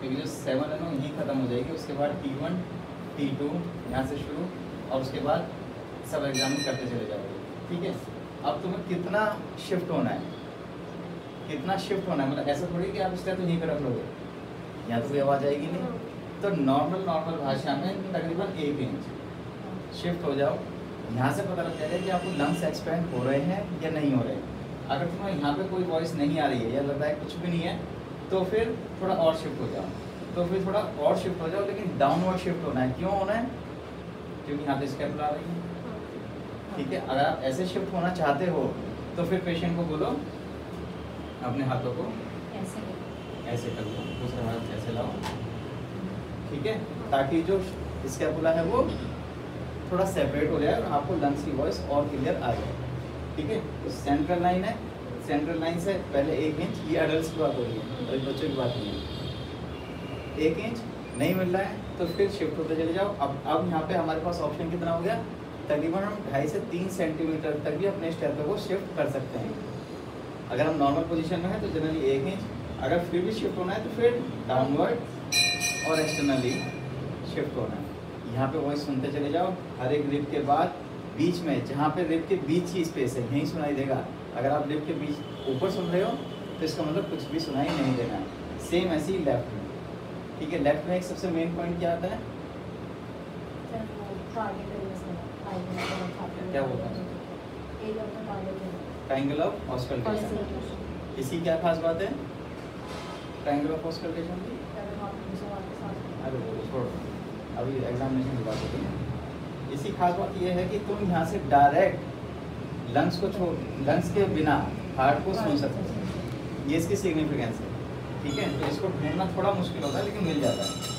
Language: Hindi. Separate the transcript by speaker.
Speaker 1: क्योंकि जो सेवन है ना, यहीं ख़त्म हो जाएगी। उसके बाद टी वन टी टू यहाँ से शुरू, और उसके बाद सब एग्ज़ाम करते चले जाओगे। ठीक है? अब तुम्हें कितना शिफ्ट होना है? कितना शिफ्ट होना है? मतलब ऐसा थोड़ी कि आप तरह तो यहीं पर रख लोगे। यहाँ तो कोई आवाज़ आएगी नहीं। तो नॉर्मल नॉर्मल भाषा में तकरीबन एक इंच शिफ्ट हो जाओ। यहाँ से पता लग जाएगा कि आपको लंग्स एक्सपेंड हो रहे हैं या नहीं हो रहे हैं। अगर तुम्हें यहाँ पे कोई वॉइस नहीं आ रही है, या लगता है कुछ भी नहीं है तो फिर थोड़ा और शिफ्ट हो जाओ। तो फिर थोड़ा और शिफ्ट हो जाओ लेकिन डाउनवर्ड शिफ्ट होना है। क्यों होना है? क्योंकि यहाँ पे स्केप आ रही है। ठीक है अगर आप ऐसे शिफ्ट होना चाहते हो तो फिर पेशेंट को बोलो अपने हाथों को
Speaker 2: ऐसे
Speaker 1: ऐसे कर लो दूसरे हाथ ऐसे लाओ। ठीक है? ताकि जो स्कैपुला है वो थोड़ा सेपरेट हो जाए और आपको लंग्स की वॉइस और क्लियर आ जाए। ठीक है? तो सेंट्रल लाइन है। सेंट्रल लाइन से पहले एक इंच ये अडल्ट की बात हो रही है अभी बच्चों की बात नहीं है। एक इंच नहीं मिल रहा है तो फिर शिफ्ट होते चले जाओ। अब अब यहाँ पे हमारे पास ऑप्शन कितना हो गया? तकरीबन हम ढाई से तीन सेंटीमीटर तक भी अपने स्टेप को शिफ्ट कर सकते हैं। अगर हम नॉर्मल पोजीशन में है तो जनरली एक इंच अगर फिर भी शिफ्ट होना है तो फिर डाउनवर्ड और एक्सटर्नली शिफ्ट होना है। यहाँ पे वॉइस सुनते चले जाओ। हर एक रिप के बाद बीच में जहाँ पे रिप के बीच की स्पेस है यहीं सुनाई देगा। अगर आप रिप के बीच ऊपर सुन रहे हो तो इसका मतलब कुछ भी सुनाई नहीं देना। सेम ऐसी लेफ़्ट में। ठीक है लेफ़्ट में एक सबसे मेन पॉइंट क्या आता है? क्या बोलते हैं? ट्राइंगल ऑफ़ ऑस्कल्टेशन इसकी क्या खास बात है? ट्राइंगल ऑफ़ ऑस्कल्टेशन की? अरे छोड़। अभी एग्जामिनेशन की बात होती है। इसी खास बात यह है कि तुम यहाँ से डायरेक्ट लंग्स को छोड़ लंग्स के बिना हार्ट को सुन सकते हो। ये इसकी सिग्निफिकेंस है। ठीक है? तो इसको ढूंढना थोड़ा मुश्किल होता है लेकिन मिल जाता है।